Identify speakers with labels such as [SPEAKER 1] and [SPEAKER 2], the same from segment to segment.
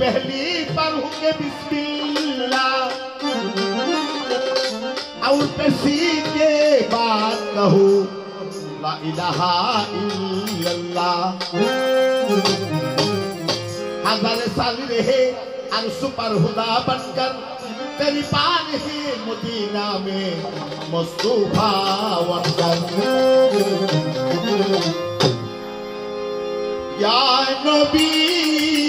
[SPEAKER 1] पहली पढ़ूँगे बिस्मिल्लाह और पसी के बाद कहूँ ला इलाहा इल्लल्लाह। हज़ार साल रहे अंश पर हुदा बनकर तेरी पान ही मदीना में मुस्तफ़ा वतन या नबी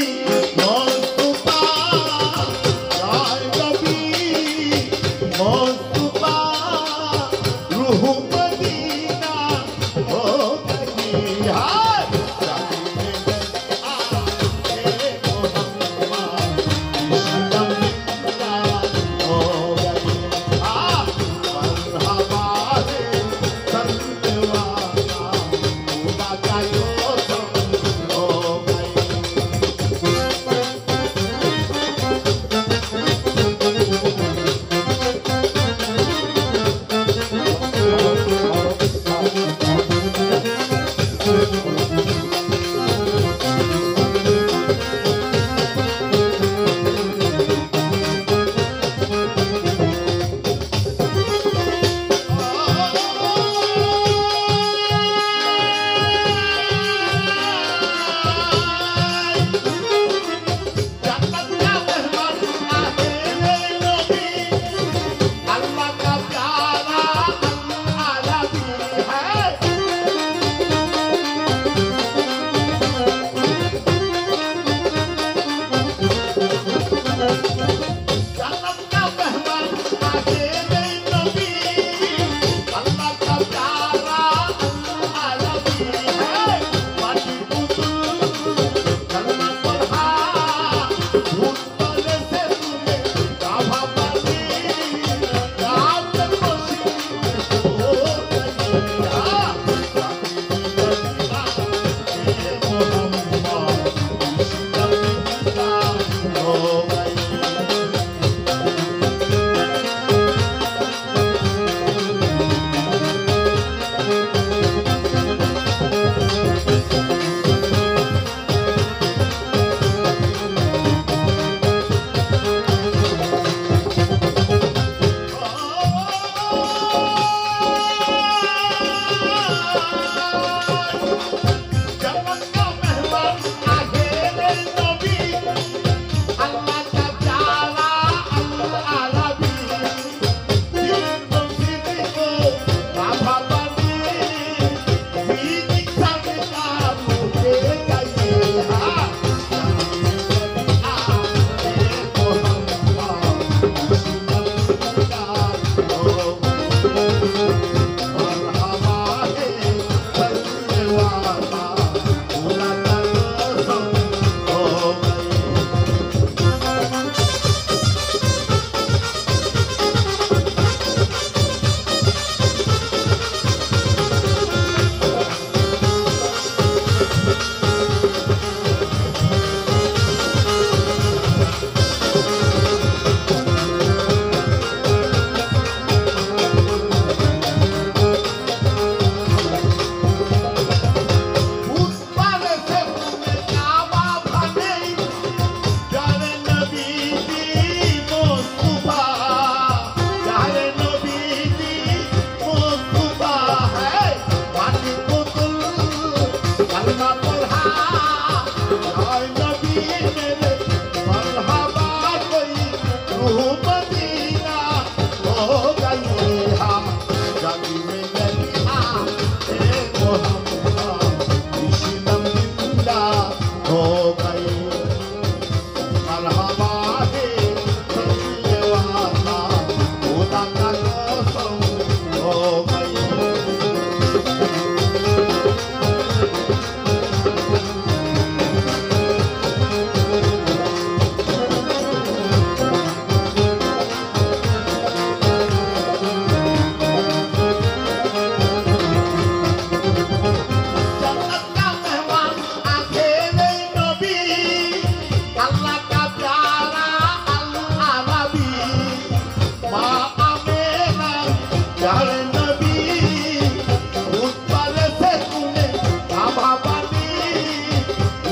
[SPEAKER 1] गई हो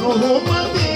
[SPEAKER 1] Rodo Mati